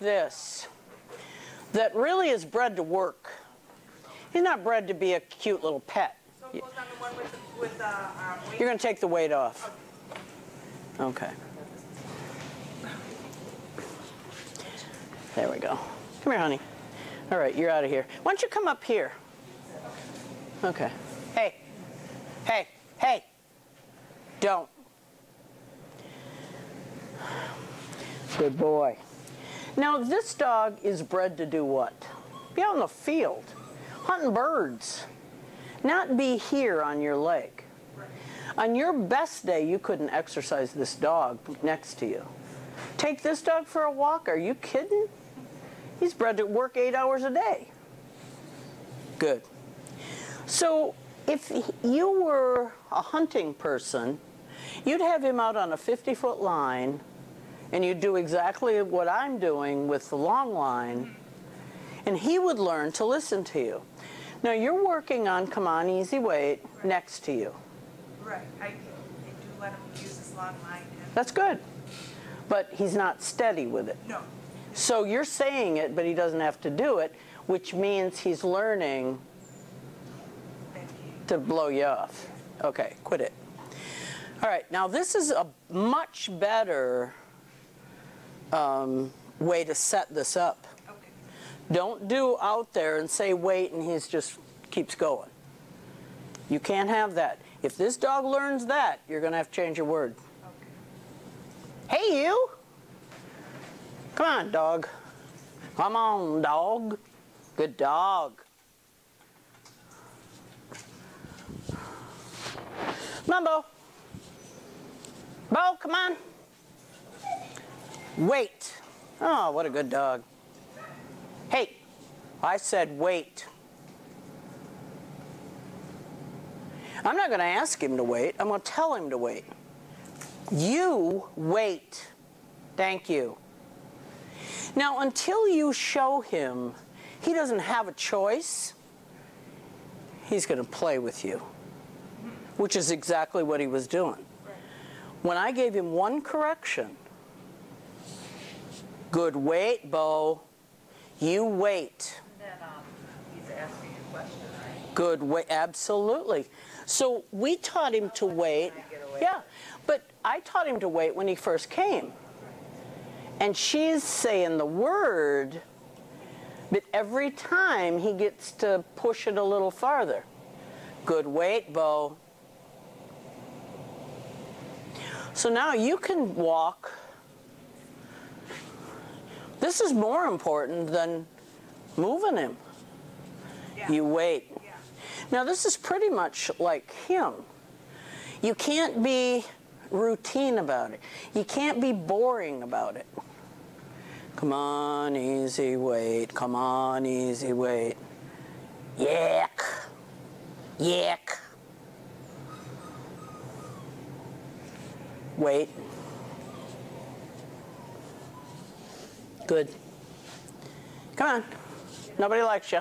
this that really is bred to work. He's not bred to be a cute little pet. So it goes on the one with, with the, um. You're going to take the weight off. Okay. There we go. Come here, honey. All right, you're out of here. Why don't you come up here? Okay. Hey. Hey. Hey. Don't. Good boy. Now, this dog is bred to do what? Be out in the field, hunting birds, not be here on your leg. On your best day, you couldn't exercise this dog next to you. Take this dog for a walk? Are you kidding? He's bred to work eight hours a day. Good. So if you were a hunting person, you'd have him out on a 50 foot line and you'd do exactly what I'm doing with the long line, and he would learn to listen to you. Now you're working on come on, easy weight next to you. Right, I, I do let him use his long line That's good. But he's not steady with it. no, So you're saying it, but he doesn't have to do it, which means he's learning to blow you off. Okay, quit it. All right, now this is a much better um, way to set this up. okay, Don't do out there and say wait and he's just keeps going. You can't have that. If this dog learns that, you're going to have to change your word. okay. Hey, you! Come on, dog. Come on, dog. Good dog. Come on, Bo. Bo, come on. Wait. Oh, what a good dog. Hey, I said wait. I'm not going to ask him to wait. I'm going to tell him to wait. You wait. Thank you. Now, until you show him he doesn't have a choice, he's going to play with you, which is exactly what he was doing. When I gave him one correction, good wait, Bo. You wait. Then, um, he's asking a question, right? Good wait. Absolutely. So we taught him to wait. Yeah, but I taught him to wait when he first came. And she's saying the word, but every time he gets to push it a little farther. Good wait, Bo. So now you can walk. This is more important than moving him. Yeah. You wait. Yeah, Now, this is pretty much like him. You can't be routine about it. You can't be boring about it. Come on, easy wait. Come on, easy wait. Yak. Yak. Wait. Good. Come on. Nobody likes you.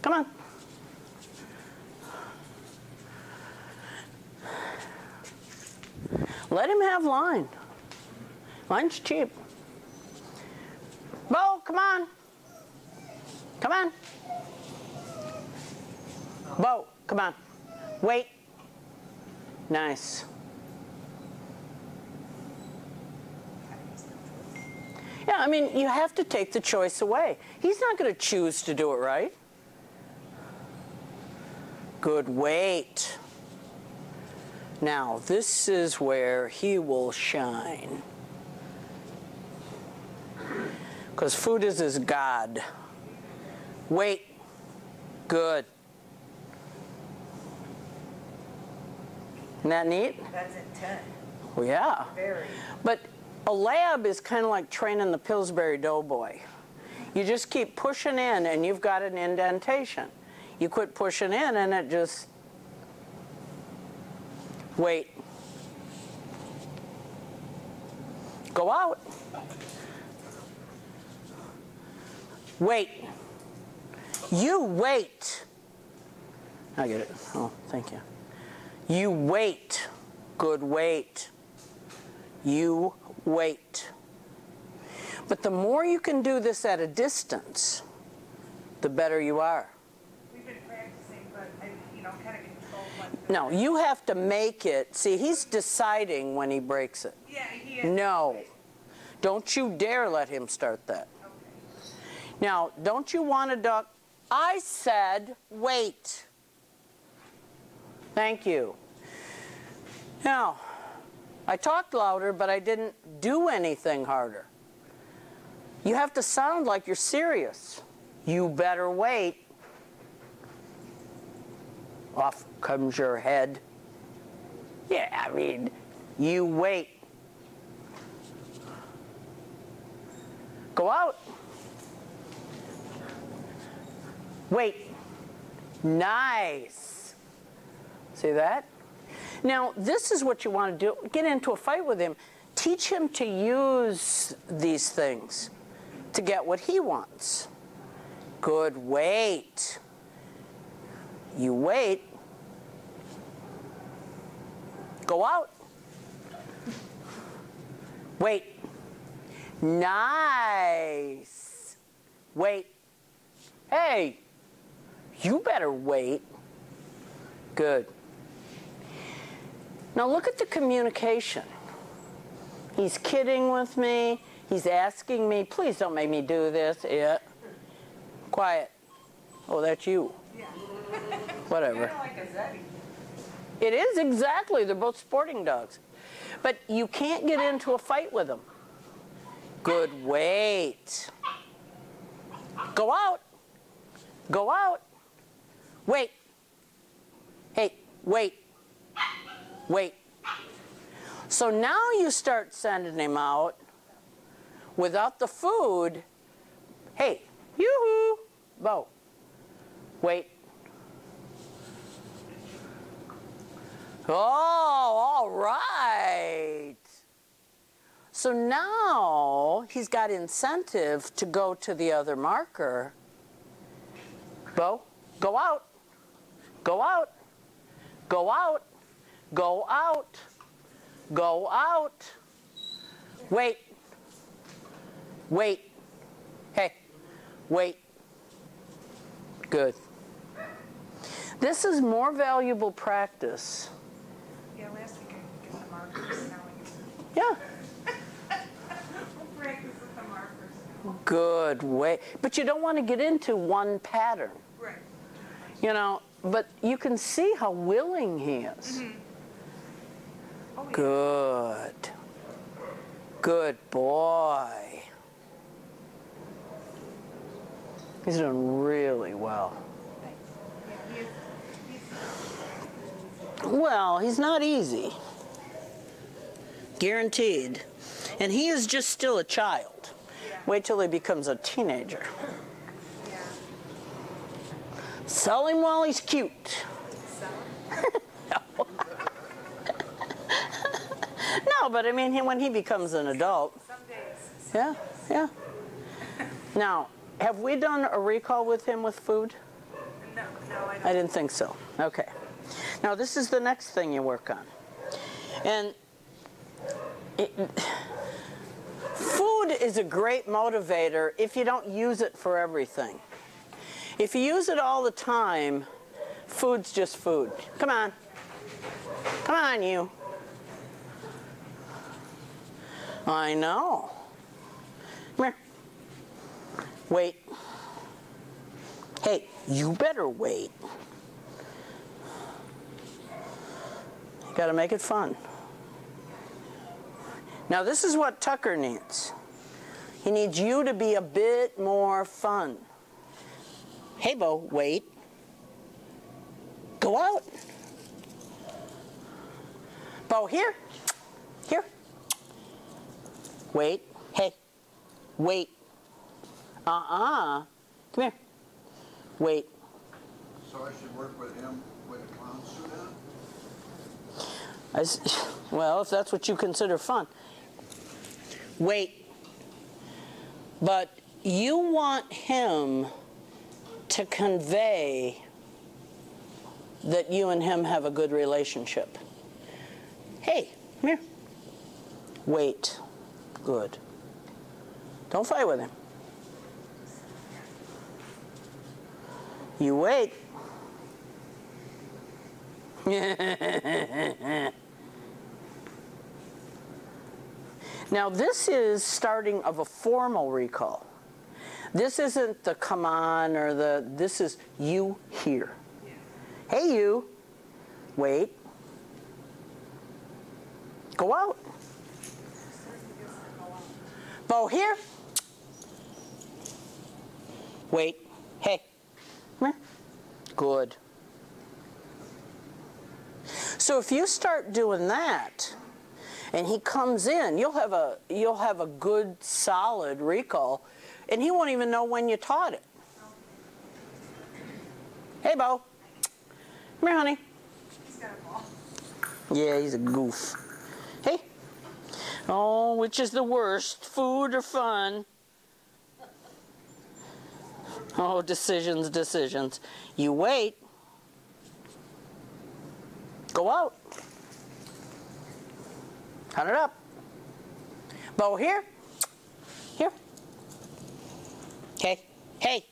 Come on. Let him have line. Line's cheap. Bo, come on. Come on. Bo, come on. Wait. Nice. Yeah, I mean, you have to take the choice away. He's not going to choose to do it right. Good wait. Now, this is where he will shine. Because food is his God. Wait. Good. Isn't that neat? that's intent, Well, yeah. very. But a lab is kind of like training the Pillsbury Doughboy. You just keep pushing in and you've got an indentation. You quit pushing in and it just. Wait. Go out. Wait. You wait. I get it. Oh, thank you. You wait. Good wait. You wait. But the more you can do this at a distance, the better you are. We've been practicing, but I, you know, kind of control No, you have to make it. See, he's deciding when he breaks it. Yeah, he is. No. Don't you dare let him start that. Okay. Now, don't you want a duck? I said, wait. Thank you. Now, I talked louder, but I didn't do anything harder. You have to sound like you're serious. You better wait. Off comes your head. Yeah, I mean, you wait. Go out. Wait. Nice. See that? Now, this is what you want to do. Get into a fight with him. Teach him to use these things to get what he wants. Good. Wait. You wait. Go out. Wait. Nice. Wait. Hey, you better wait. Good. Now look at the communication. He's kidding with me. He's asking me, please don't make me do this. Yeah. Quiet. Oh, that's you. Yeah. Whatever. Like. It is exactly. They're both sporting dogs. But you can't get into a fight with them. Good. Wait. Go out. Go out. Wait. Hey, wait. Wait. So now you start sending him out without the food. Hey, yoo-hoo. Bo. Wait. Oh, all right. So now he's got incentive to go to the other marker. Bo, go out. Go out. Go out. Go out. Go out. Wait. Wait. Hey, wait. Good. This is more valuable practice. Yeah, last week I get the markers, now Yeah. We'll practice with the markers. Good way. But you don't want to get into one pattern, Right. you know. But you can see how willing he is. Oh, yeah. Good. Good boy. He's doing really well. Well, he's not easy. Guaranteed. And he is just still a child. Wait till he becomes a teenager. Sell him while he's cute. No, but I mean, he- when he becomes an adult, some days. yeah, yeah. Now, have we done a recall with him with food? No, no, I I didn't think so. Okay. Now, this is the next thing you work on. And it, food is a great motivator if you don't use it for everything. If you use it all the time, food's just food. Come on. Come on, you. I know. Come here. Wait. Hey, you better wait. You got to make it fun. Now, this is what Tucker needs. He needs you to be a bit more fun. Hey, Bo, wait. Go out. Bo. Here. Wait. Hey. Wait. Uh-uh. Come here. Wait. So I should work with him with a clown suit on? I well, if that's what you consider fun. Wait. But you want him to convey that you and him have a good relationship. Hey, come here. Wait. Good. Don't fight with him. You wait. now, this is starting of a formal recall. This isn't the come on or the, this is you here. Hey, you. Wait. Go out. Bo here. Wait. Hey. Come here. Good. So if you start doing that and he comes in, you'll have a you'll have a good solid recall and he won't even know when you taught it. Hey Bo. Come here, honey. He's got a ball. Yeah, he's a goof. Oh, which is the worst, food or fun? Oh, decisions, decisions. You wait. Go out. Hunt it up. Bo, here. Here. Hey. Hey.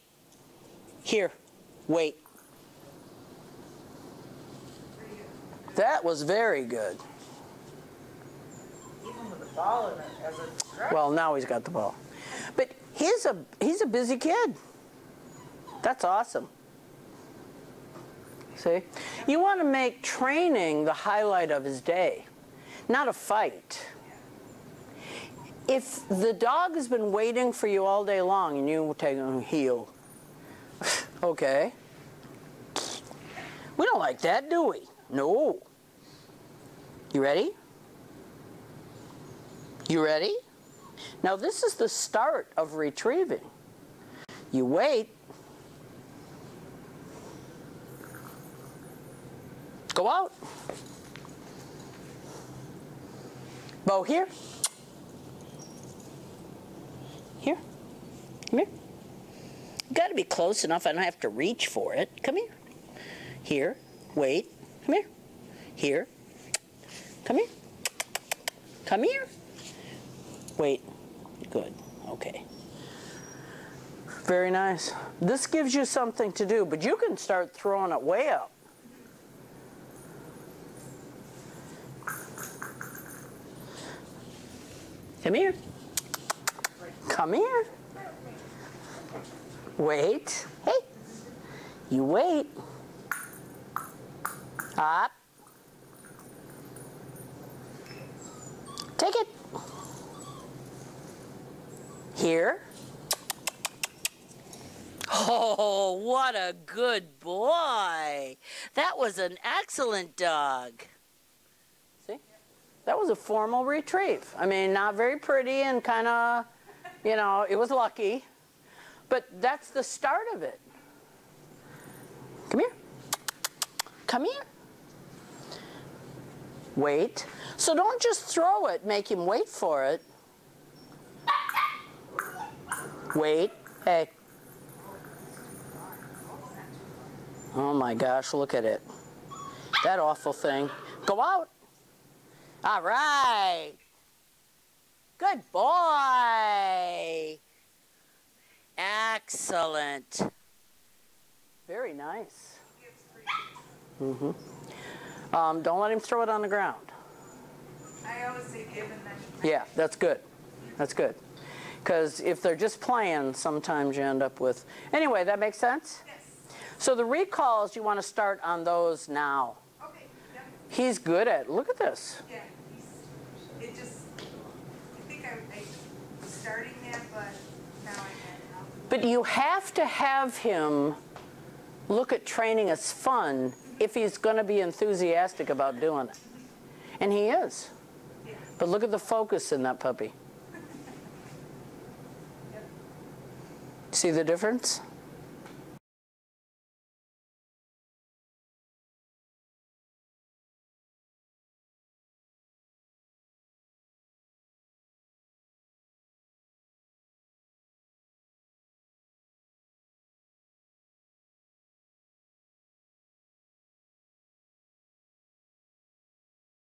Here. Wait. That was very good. Ball as a. Well, now he's got the ball. But he's a he's a busy kid. That's awesome. See? You want to make training the highlight of his day, not a fight. If the dog has been waiting for you all day long and you take him heel, okay. We don't like that, do we? No. You ready? You ready? Now, this is the start of retrieving. You wait. Go out. Bo, here. Here. Come here. You got to be close enough. I don't have to reach for it. Come here. Here. Wait. Come here. Here. Come here. Come here. Good. Okay. Very nice. This gives you something to do, but you can start throwing it way up. Come here. Come here. Wait. Hey. You wait. Up. Take it. Here. Oh, what a good boy. That was an excellent dog. See? That was a formal retrieve. I mean, not very pretty and kind of, you know, it was lucky. But that's the start of it. Come here. Come here. Wait. So don't just throw it, make him wait for it. Wait. Hey. Oh my gosh, look at it. That awful thing. Go out. All right. Good boy. Excellent. Very nice. Mm-hmm. Um, don't let him throw it on the ground. I always say give and. Yeah, that's good. That's good. Because if they're just playing, sometimes you end up with. Anyway, that makes sense? Yes. So the recalls, you want to start on those now. Okay, yeah, He's good at. Look at this. yeah, it just, I think I, I was starting that, but now I can. But you have to have him look at training as fun if he's going to be enthusiastic about doing it. And he is. Yeah. But look at the focus in that puppy. See the difference?